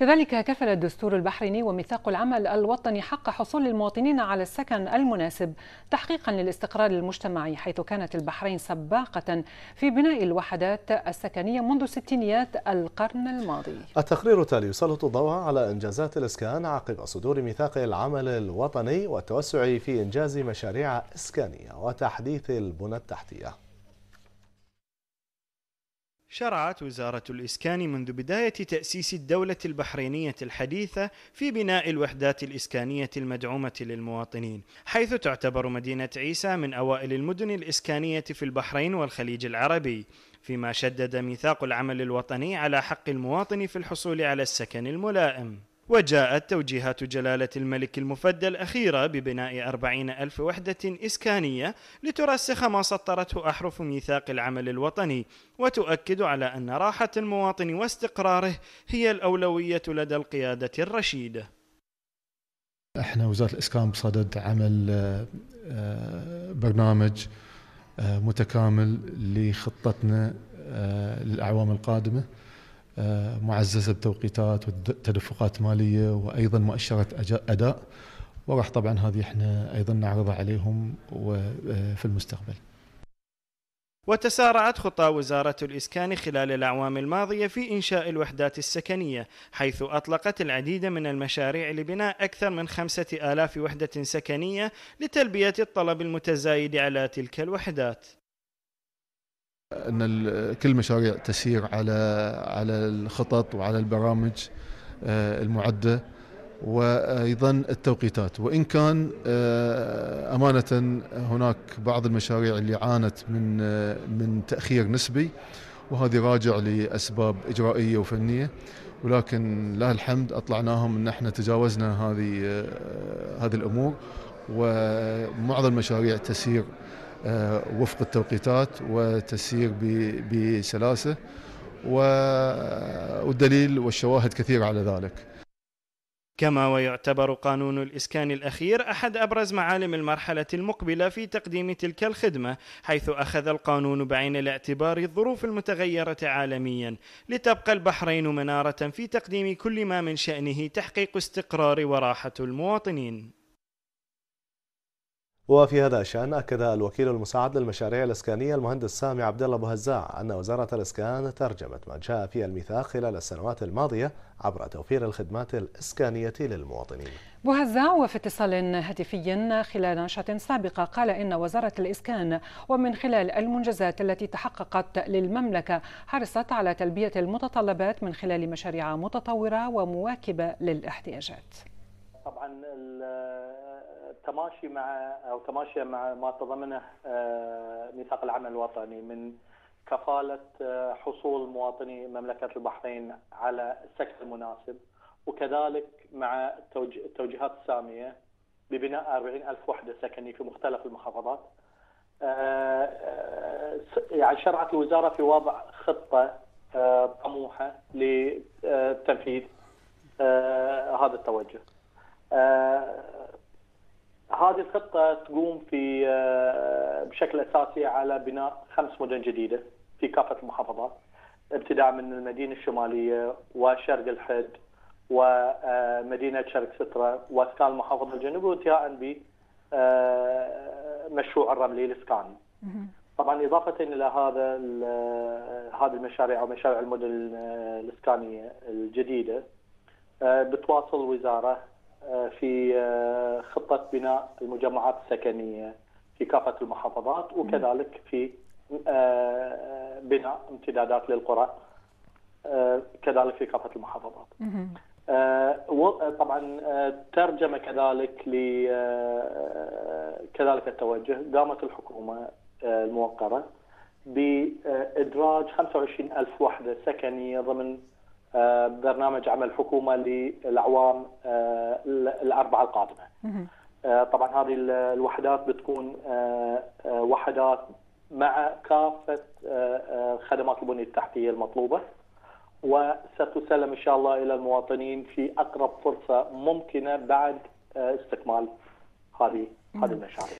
كذلك كفل الدستور البحريني وميثاق العمل الوطني حق حصول المواطنين على السكن المناسب تحقيقا للاستقرار المجتمعي حيث كانت البحرين سباقة في بناء الوحدات السكنية منذ ستينيات القرن الماضي. التقرير التالي يسلط الضوء على إنجازات الإسكان عقب صدور ميثاق العمل الوطني والتوسع في إنجاز مشاريع إسكانية وتحديث البنى التحتية. شرعت وزارة الإسكان منذ بداية تأسيس الدولة البحرينية الحديثة في بناء الوحدات الإسكانية المدعومة للمواطنين، حيث تعتبر مدينة عيسى من أوائل المدن الإسكانية في البحرين والخليج العربي، فيما شدد ميثاق العمل الوطني على حق المواطن في الحصول على السكن الملائم. وجاءت توجيهات جلالة الملك المفدى الأخيرة ببناء أربعين ألف وحدة إسكانية لترسخ ما سطرته أحرف ميثاق العمل الوطني وتؤكد على أن راحة المواطن واستقراره هي الأولوية لدى القيادة الرشيدة إحنا وزارة الإسكان بصدد عمل آه، برنامج آه، متكامل لخطتنا آه، للأعوام القادمة. آه، معززة بتوقيتات وتدفقات ماليه وأيضا مؤشرات أداء وراح طبعا هذه إحنا أيضا نعرضها عليهم آه، في المستقبل. وتسارعت خطى وزارة الإسكان خلال الأعوام الماضية في إنشاء الوحدات السكنية حيث أطلقت العديد من المشاريع لبناء أكثر من خمسة آلاف وحدة سكنية لتلبية الطلب المتزايد على تلك الوحدات أن كل مشاريع تسير على على الخطط وعلى البرامج آه، المعدة وأيضا التوقيتات. وإن كان آه، أمانة هناك بعض المشاريع اللي عانت من آه، من تأخير نسبي وهذه راجع لأسباب إجرائية وفنية. ولكن لله الحمد أطلعناهم أن إحنا تجاوزنا هذه هذه الأمور ومعظم المشاريع تسير وفق التوقيتات وتسير بسلاسة والدليل والشواهد كثيره على ذلك. كما ويعتبر قانون الإسكان الأخير أحد أبرز معالم المرحلة المقبلة في تقديم تلك الخدمة حيث أخذ القانون بعين الاعتبار الظروف المتغيرة عالميا لتبقى البحرين منارة في تقديم كل ما من شأنه تحقيق استقرار وراحة المواطنين وفي هذا الشأن أكد الوكيل المساعد للمشاريع الإسكانية المهندس سامي عبد الله بوهزاع أن وزارة الإسكان ترجمت ما جاء في الميثاق خلال السنوات الماضية عبر توفير الخدمات الإسكانية للمواطنين. بوهزاع وفي اتصال هاتفي خلال نشاط سابقة قال إن وزارة الإسكان ومن خلال المنجزات التي تحققت للمملكة حرصت على تلبية المتطلبات من خلال مشاريع متطورة ومواكبة للاحتياجات. طبعا تماشي مع أو تماشي مع ما تضمنه آه، ميثاق العمل الوطني من كفالة آه، حصول مواطني مملكة البحرين على السكن المناسب وكذلك مع التوجيهات السامية ببناء 40 ألف وحدة سكنية في مختلف المحافظات. آه، يعني شرعت الوزارة في وضع خطة طموحة لتنفيذ هذا التوجه. هذه الخطة تقوم في آه، بشكل أساسي على بناء خمس مدن جديدة في كافة المحافظات ابتداء من المدينة الشمالية وشرق الحد ومدينة شرق سترة واسكان المحافظة الجنوبية وانتهاء بمشروع آه، الرملي الاسكاني. طبعا إضافة إلى هذا هذه المشاريع أو مشاريع المدن الإسكانية الجديدة آه، بتواصل الوزارة في آه، خطة بناء المجمعات السكنية في كافة المحافظات وكذلك في آه، بناء امتدادات للقرى آه، كذلك في كافة المحافظات. طبعا ترجمة كذلك ل كذلك التوجه قامت الحكومة الموقرة بإدراج 25 ألف وحدة سكنية ضمن آه، برنامج عمل حكومة للأعوام آه، الأربعة القادمة. آه، طبعا هذه الوحدات بتكون وحدات مع كافة خدمات البنية التحتية المطلوبة وستسلم إن شاء الله إلى المواطنين في أقرب فرصة ممكنة بعد استكمال هذه هذه المشاريع.